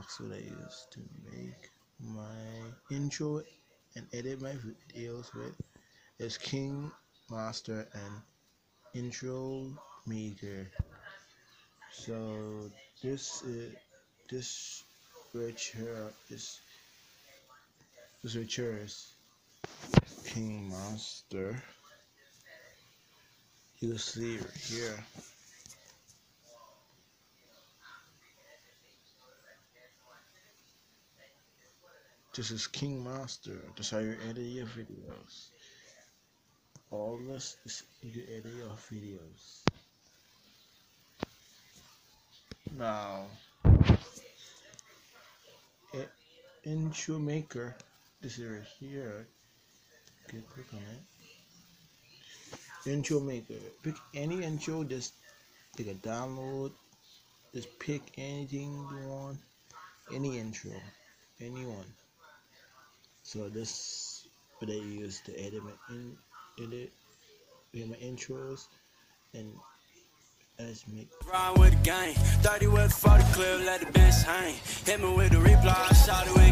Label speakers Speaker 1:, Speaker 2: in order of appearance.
Speaker 1: is what I use to make my intro and edit my videos with is King Master and Intro Maker. So this is this here is this here is KineMaster. You see right here. This is KineMaster. That's how you edit your videos. All this is you edit your videos. Now, eh, intro maker. This is right here. Okay, click on it. Intro maker. Pick any intro. Just pick a download. Just pick anything you want. Any intro. Anyone. So this what I use to edit my in edit my intros and as me.
Speaker 2: Ride with the gang, 30 with 40 clip, let the bench hang. Hit me with the reply, shot it